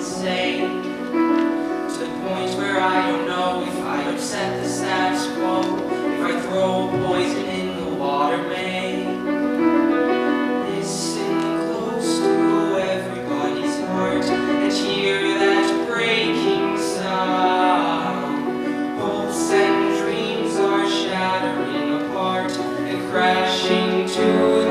insane To the point where I don't know if I upset the status quo If I throw poison in the water main This city, close to everybody's heart And hear that breaking sound. Hopes and dreams are shattering apart And crashing to